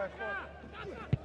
Давай, ход.